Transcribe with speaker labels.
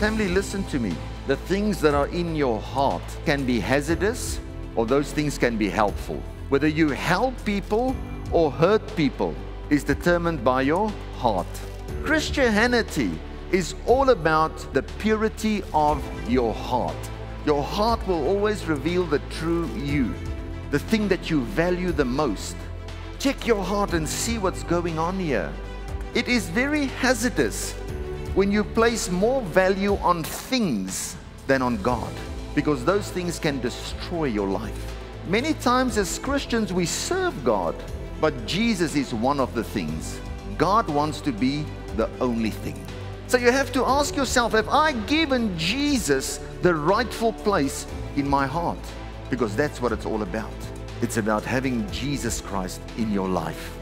Speaker 1: Family, listen to me. The things that are in your heart can be hazardous or those things can be helpful. Whether you help people or hurt people is determined by your heart. Christianity is all about the purity of your heart. Your heart will always reveal the true you, the thing that you value the most. Check your heart and see what's going on here. It is very hazardous when you place more value on things than on God, because those things can destroy your life. Many times, as Christians, we serve God, but Jesus is one of the things. God wants to be the only thing. So you have to ask yourself have I given Jesus the rightful place in my heart? Because that's what it's all about. It's about having Jesus Christ in your life.